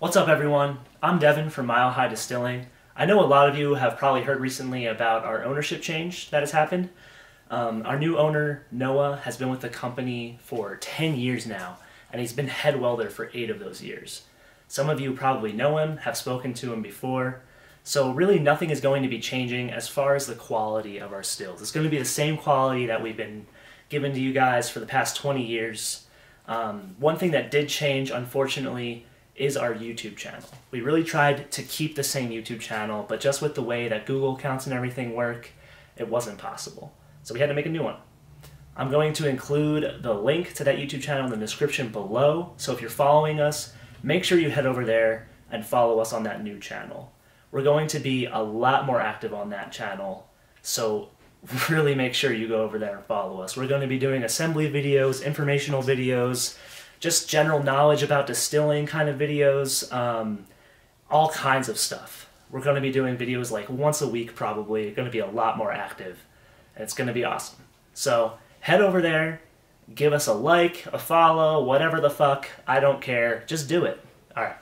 What's up, everyone? I'm Devin from Mile Hi Distilling. I know a lot of you have probably heard recently about our ownership change that has happened. Um, our new owner, Noah, has been with the company for 10 years now, and he's been head welder for eight of those years. Some of you probably know him, have spoken to him before, so really nothing is going to be changing as far as the quality of our stills. It's going to be the same quality that we've been given to you guys for the past 20 years. Um, one thing that did change, unfortunately, is our YouTube channel. We really tried to keep the same YouTube channel, but just with the way that Google accounts and everything work, it wasn't possible. So we had to make a new one. I'm going to include the link to that YouTube channel in the description below, so if you're following us, make sure you head over there and follow us on that new channel. We're going to be a lot more active on that channel, so really make sure you go over there and follow us. We're going to be doing assembly videos, informational videos, just general knowledge about distilling kind of videos, um, all kinds of stuff. We're going to be doing videos like once a week probably. It's going to be a lot more active, and it's going to be awesome. So head over there, give us a like, a follow, whatever the fuck. I don't care. Just do it. All right.